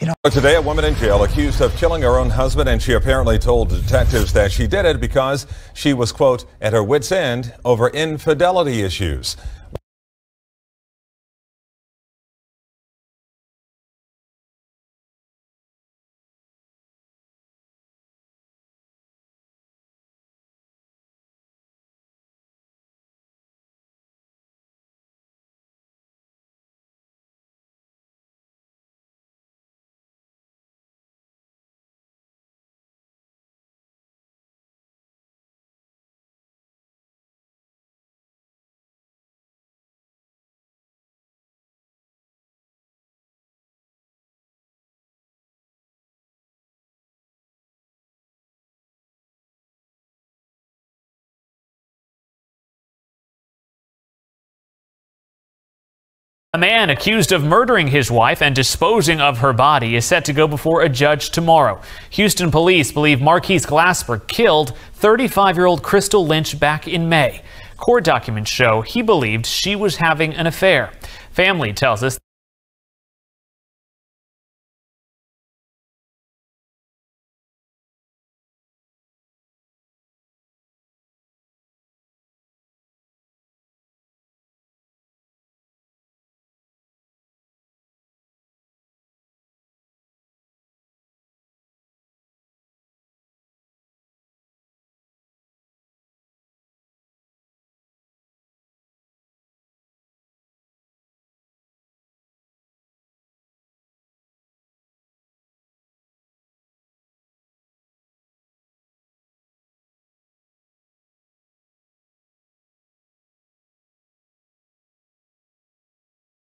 You know, today, a woman in jail accused of killing her own husband, and she apparently told detectives that she did it because she was, quote, at her wits' end over infidelity issues. A man accused of murdering his wife and disposing of her body is set to go before a judge tomorrow. Houston police believe Marquise Glasper killed 35-year-old Crystal Lynch back in May. Court documents show he believed she was having an affair. Family tells us